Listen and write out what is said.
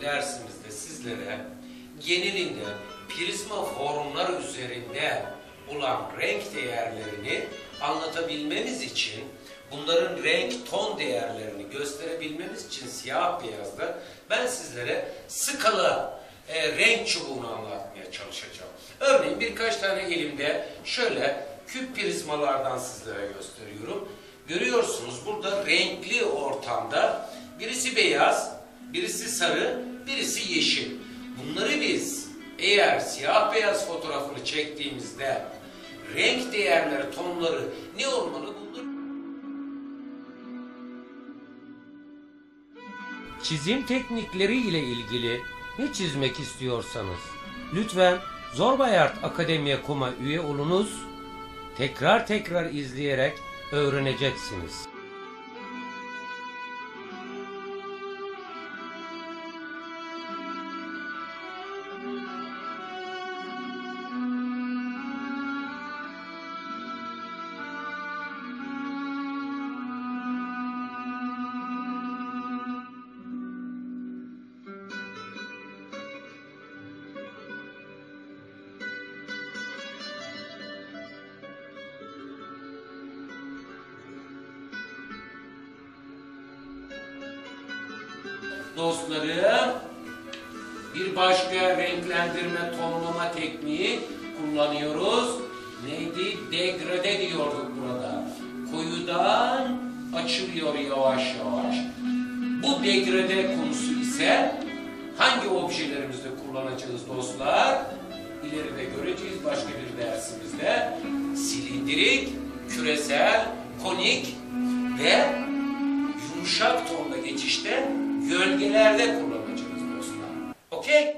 dersimizde sizlere genelinde prizma formlar üzerinde olan renk değerlerini anlatabilmemiz için bunların renk ton değerlerini gösterebilmemiz için siyah beyazda ben sizlere skala e, renk çubuğunu anlatmaya çalışacağım. Örneğin birkaç tane elimde şöyle küp prizmalardan sizlere gösteriyorum. Görüyorsunuz burada renkli ortamda birisi beyaz, birisi sarı, birisi yeşil. Bunları biz eğer siyah beyaz fotoğrafını çektiğimizde renk değerleri, tonları ne olmalı bunlar? Çizim teknikleri ile ilgili ne çizmek istiyorsanız lütfen Zorbayart Akademiye.com'a üye olunuz. Tekrar tekrar izleyerek öğreneceksiniz. Dostlarım, bir başka renklendirme tonlama tekniği kullanıyoruz. Neydi? Degrade diyorduk burada. Koyudan açılıyor yavaş yavaş. Bu degrade konusu ise hangi objelerimizde kullanacağız dostlar? İleride göreceğiz başka bir dersimizde. Silindirik, küresel, konik ve yumuşak tonla geçişte gölgelerde kullanacağız dostlar. Okey?